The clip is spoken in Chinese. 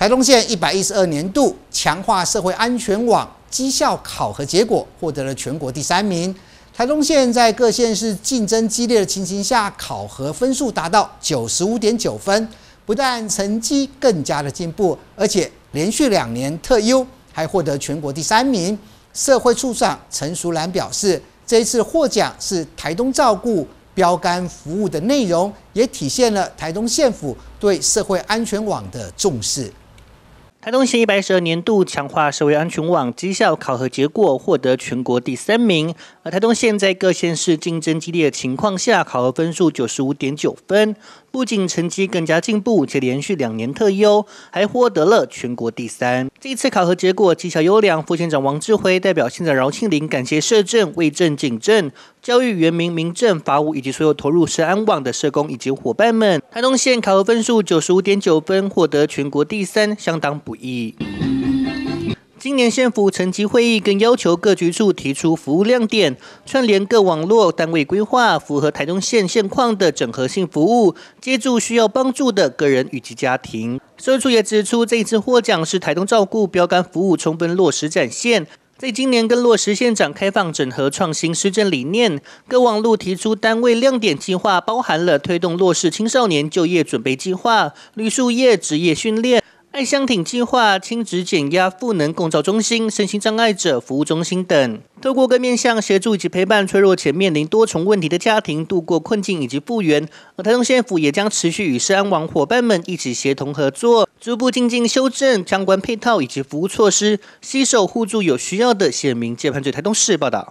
台东县一百一十二年度强化社会安全网绩效考核结果获得了全国第三名。台东县在各县市竞争激烈的情形下，考核分数达到九十五点九分，不但成绩更加的进步，而且连续两年特优，还获得全国第三名。社会处长陈淑兰表示，这一次获奖是台东照顾标杆服务的内容，也体现了台东县府对社会安全网的重视。台东县一百十二年度强化社会安全网绩效考核结果获得全国第三名，而台东县在各县市竞争激烈的情况下，考核分数九十五点九分，不仅成绩更加进步，且连续两年特优，还获得了全国第三。这次考核结果绩效优良，副县长王志辉代表县长饶庆林感谢社政、卫政、警政、教育、原民、民政、法务以及所有投入社安网的社工以及伙伴们。台东县考核分数九十五点九分，获得全国第三，相当。不易。今年县府层级会议更要求各局处提出服务亮点，串联各网络单位规划，符合台东县现况的整合性服务，接住需要帮助的个人以及家庭。社处也指出，这一次获奖是台东照顾标杆服务充分落实展现。在今年更落实县长开放整合创新施政理念，各网路提出单位亮点计划，包含了推动落实青少年就业准备计划、绿树业职业训练。爱乡挺计划、亲子减压赋能共照中心、身心障碍者服务中心等，透过各面向协助以及陪伴脆弱且面临多重问题的家庭度过困境以及复原。而台中县府也将持续与社安网伙伴们一起协同合作，逐步精进修正相关配套以及服务措施，携手互助有需要的县民。借盘嘴台东市报道。